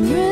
Really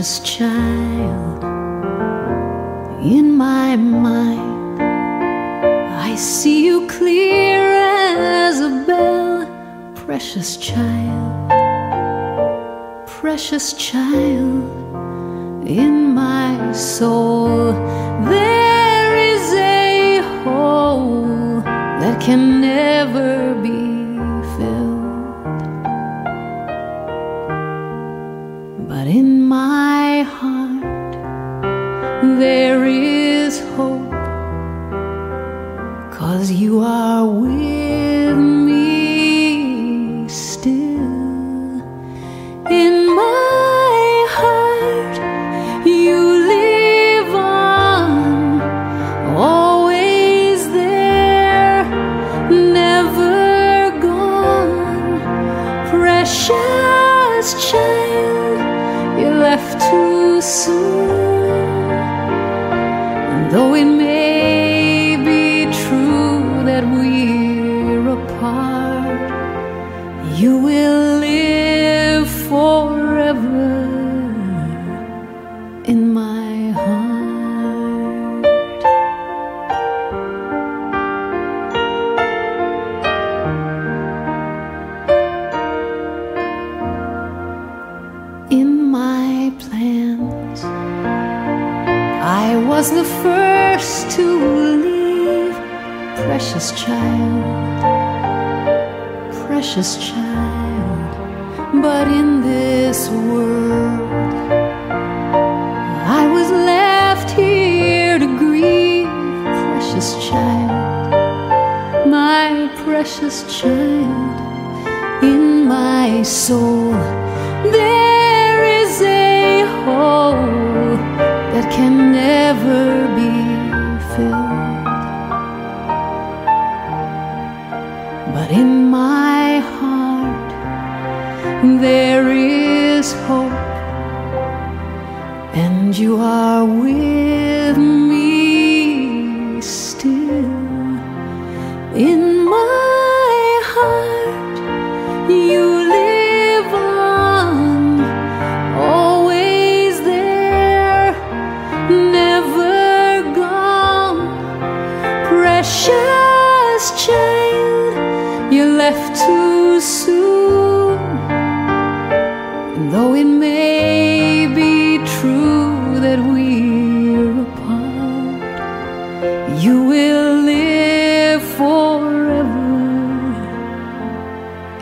precious child. In my mind, I see you clear as a bell, precious child, precious child. In my soul, there is a hole that can never Cause you are with me still in my heart. You live on, always there, never gone. Precious child, you left too soon. And though it may you will live forever in my heart. In my plans, I was the first to leave, precious child precious child. But in this world, I was left here to grieve, precious child, my precious child. In my soul, there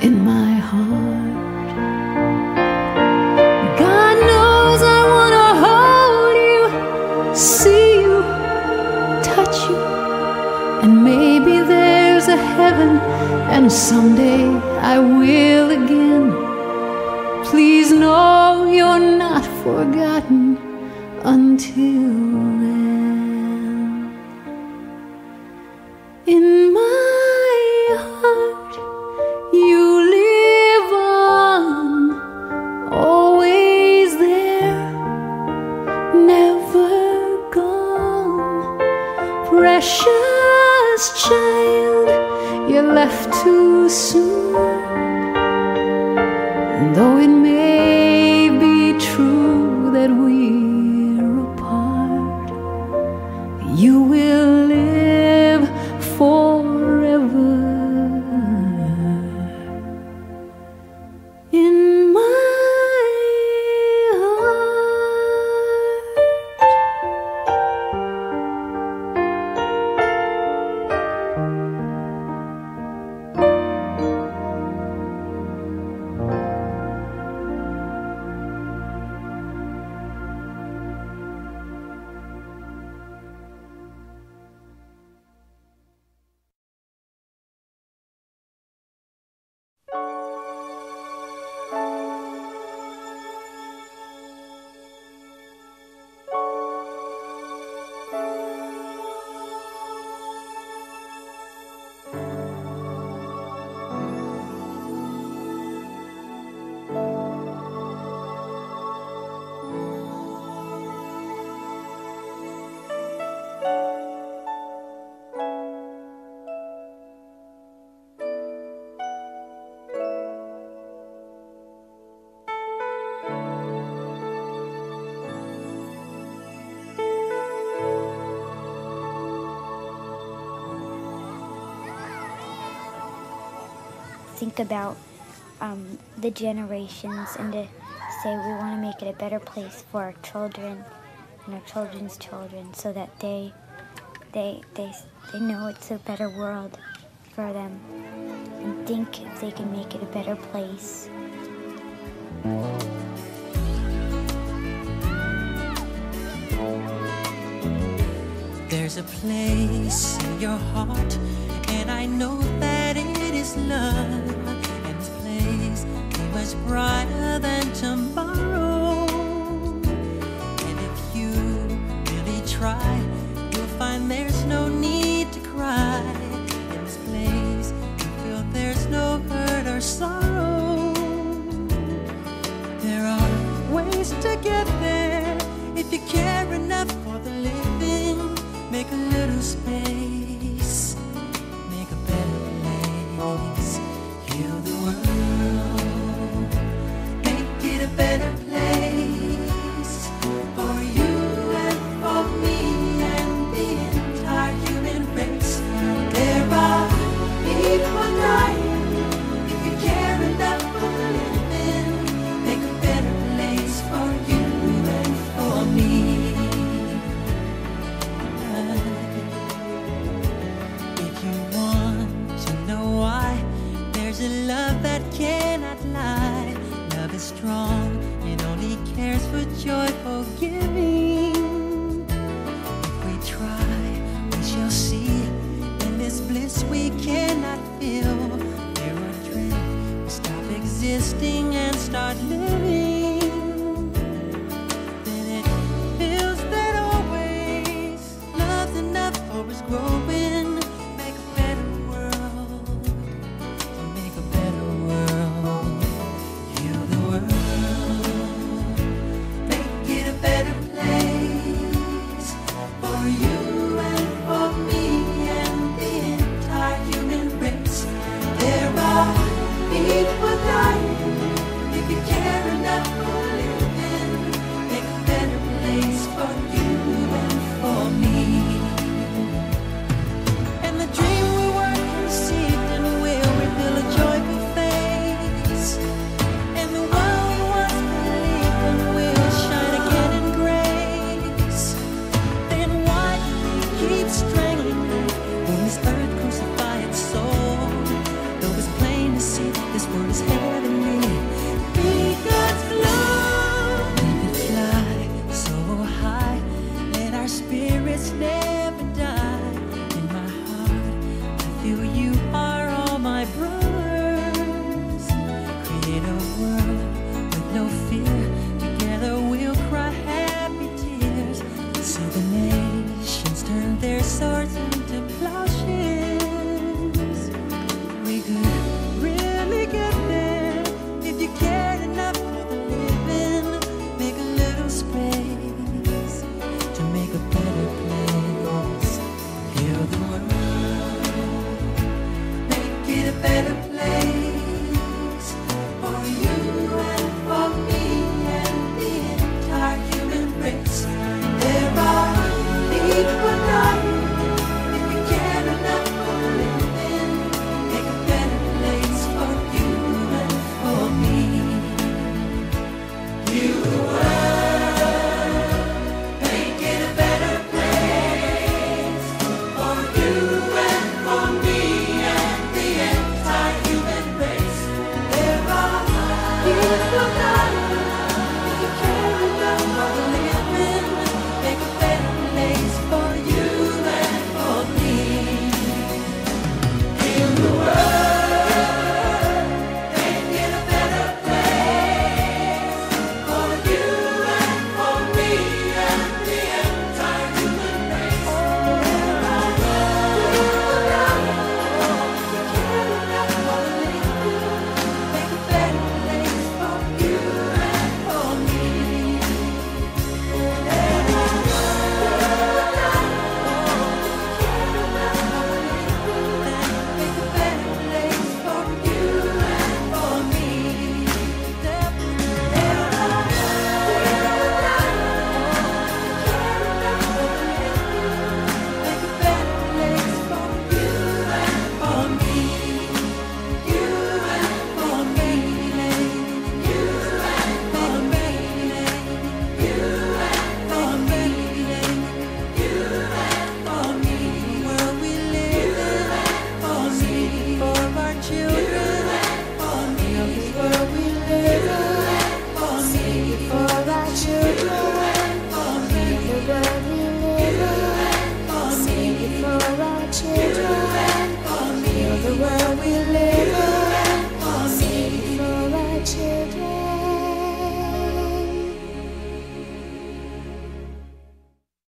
in my heart. God knows I want to hold you, see you, touch you, and maybe there's a heaven, and someday I will again. Please know you're not forgotten until then. In think about um, the generations and to say we want to make it a better place for our children and our children's children so that they they they they know it's a better world for them and think they can make it a better place. There's a place in your heart, and I know that it is love. And this place is much brighter than tomorrow. strong and only cares for joyful giving. If we try, we shall see in this bliss we cannot feel. Mirror drink, we stop existing and start living.